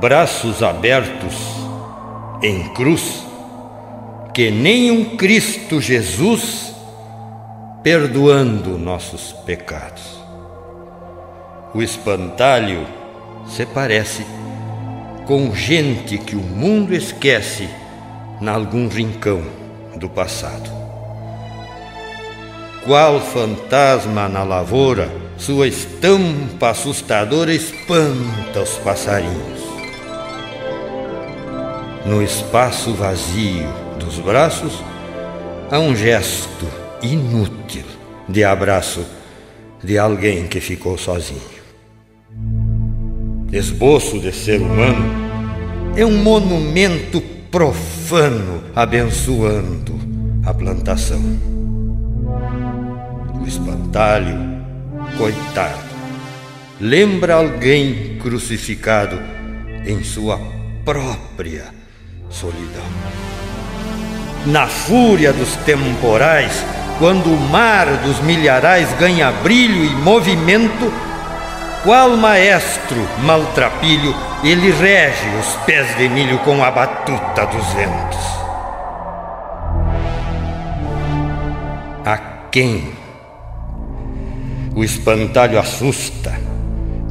braços abertos em cruz, que nem um Cristo Jesus perdoando nossos pecados. O espantalho se parece com gente que o mundo esquece em algum rincão do passado. Qual fantasma na lavoura, sua estampa assustadora espanta os passarinhos. No espaço vazio dos braços, há um gesto inútil de abraço de alguém que ficou sozinho. Esboço de ser humano é um monumento profano abençoando a plantação. O espantalho, coitado, lembra alguém crucificado em sua própria solidão. Na fúria dos temporais, quando o mar dos milharais ganha brilho e movimento, qual maestro maltrapilho, ele rege os pés de milho com a batuta dos ventos. A quem o espantalho assusta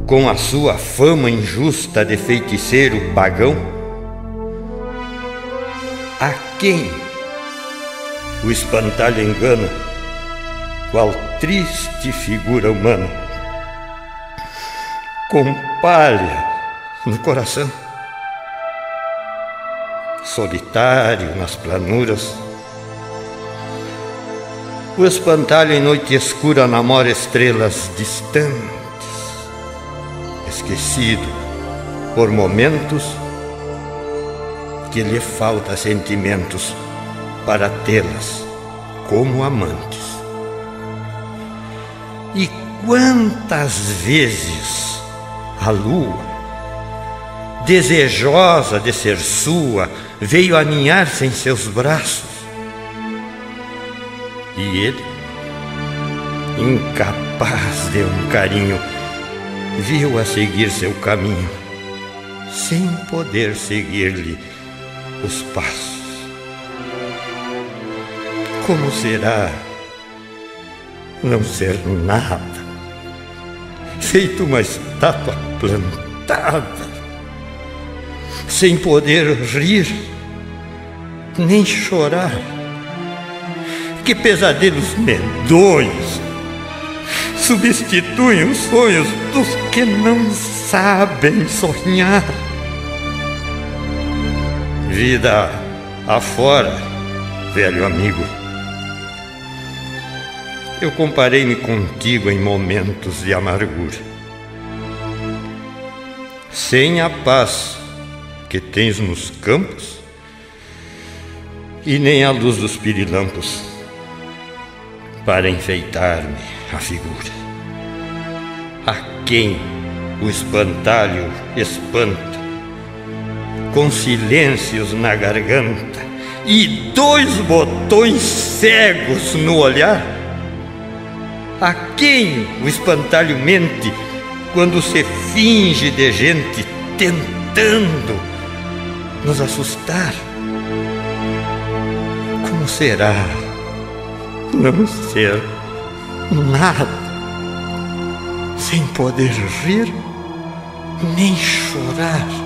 com a sua fama injusta de feiticeiro pagão? A quem o espantalho engana, qual triste figura humana, com palha no coração, solitário nas planuras. O espantalho em noite escura namora estrelas distantes, esquecido por momentos que lhe falta sentimentos para tê-las como amantes. E quantas vezes a lua, desejosa de ser sua, veio aninhar-se em seus braços. E ele, incapaz de um carinho, viu-a seguir seu caminho, sem poder seguir-lhe os passos. Como será não ser nada, feito uma estátua plantada, sem poder rir nem chorar? Que pesadelos medonhos substituem os sonhos dos que não sabem sonhar. Vida afora, velho amigo. Eu comparei-me contigo em momentos de amargura. Sem a paz que tens nos campos e nem a luz dos pirilampos para enfeitar-me a figura. A quem o espantalho espanta, com silêncios na garganta e dois botões cegos no olhar? A quem o espantalho mente quando se finge de gente tentando nos assustar? Como será não ser nada, sem poder rir nem chorar?